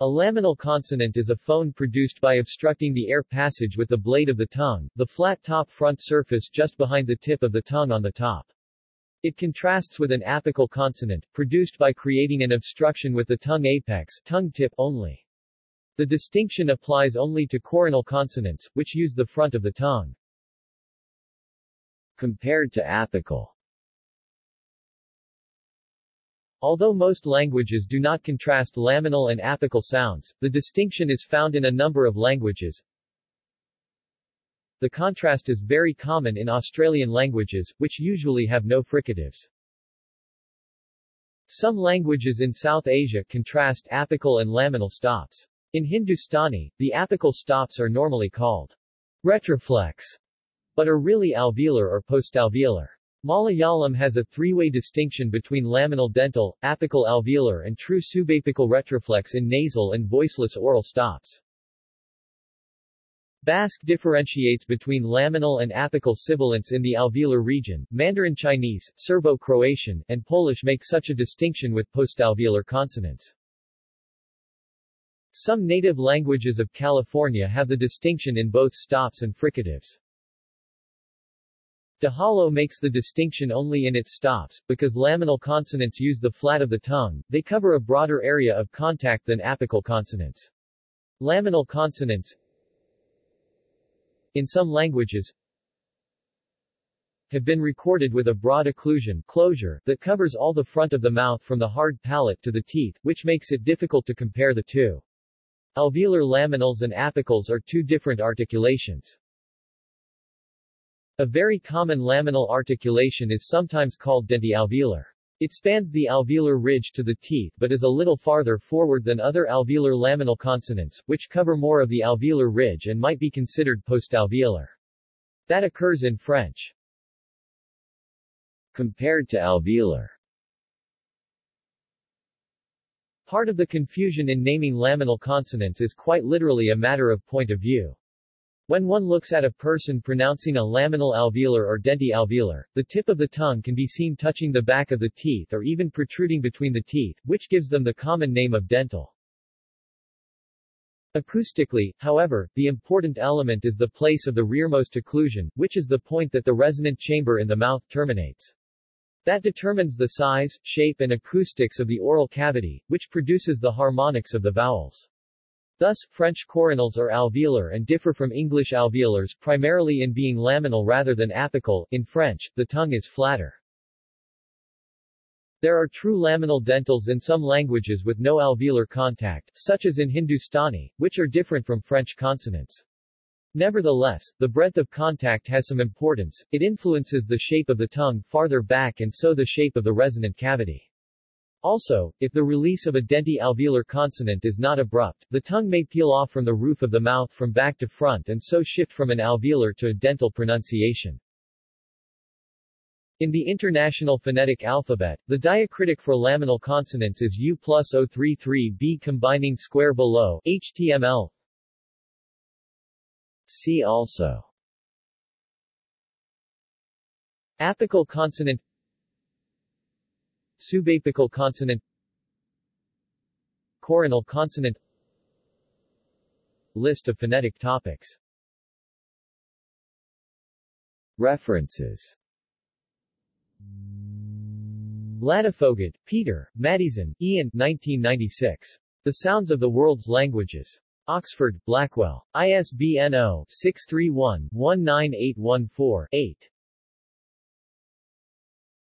A laminal consonant is a phone produced by obstructing the air passage with the blade of the tongue, the flat top front surface just behind the tip of the tongue on the top. It contrasts with an apical consonant, produced by creating an obstruction with the tongue apex tongue tip only. The distinction applies only to coronal consonants, which use the front of the tongue. Compared to apical Although most languages do not contrast laminal and apical sounds, the distinction is found in a number of languages. The contrast is very common in Australian languages, which usually have no fricatives. Some languages in South Asia contrast apical and laminal stops. In Hindustani, the apical stops are normally called retroflex, but are really alveolar or postalveolar. Malayalam has a three-way distinction between laminal dental, apical alveolar and true subapical retroflex in nasal and voiceless oral stops. Basque differentiates between laminal and apical sibilants in the alveolar region. Mandarin Chinese, Serbo-Croatian, and Polish make such a distinction with postalveolar consonants. Some native languages of California have the distinction in both stops and fricatives. Dahalo makes the distinction only in its stops, because laminal consonants use the flat of the tongue, they cover a broader area of contact than apical consonants. Laminal consonants in some languages have been recorded with a broad occlusion closure that covers all the front of the mouth from the hard palate to the teeth, which makes it difficult to compare the two. Alveolar laminals and apicals are two different articulations. A very common laminal articulation is sometimes called denti-alveolar. It spans the alveolar ridge to the teeth but is a little farther forward than other alveolar laminal consonants, which cover more of the alveolar ridge and might be considered postalveolar. That occurs in French. Compared to alveolar Part of the confusion in naming laminal consonants is quite literally a matter of point of view. When one looks at a person pronouncing a laminal alveolar or denti-alveolar, the tip of the tongue can be seen touching the back of the teeth or even protruding between the teeth, which gives them the common name of dental. Acoustically, however, the important element is the place of the rearmost occlusion, which is the point that the resonant chamber in the mouth terminates. That determines the size, shape and acoustics of the oral cavity, which produces the harmonics of the vowels. Thus, French coronals are alveolar and differ from English alveolars primarily in being laminal rather than apical. In French, the tongue is flatter. There are true laminal dentals in some languages with no alveolar contact, such as in Hindustani, which are different from French consonants. Nevertheless, the breadth of contact has some importance, it influences the shape of the tongue farther back and so the shape of the resonant cavity. Also, if the release of a denti-alveolar consonant is not abrupt, the tongue may peel off from the roof of the mouth from back to front and so shift from an alveolar to a dental pronunciation. In the International Phonetic Alphabet, the diacritic for laminal consonants is U plus 033b combining square below, HTML. See also Apical consonant Subapical consonant Coronal consonant List of phonetic topics References Ladefoged, Peter, Maddieson, Ian 1996. The Sounds of the World's Languages. Oxford, Blackwell. ISBN 0-631-19814-8.